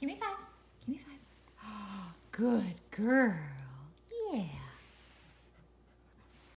Give me five. Give me five. Good girl.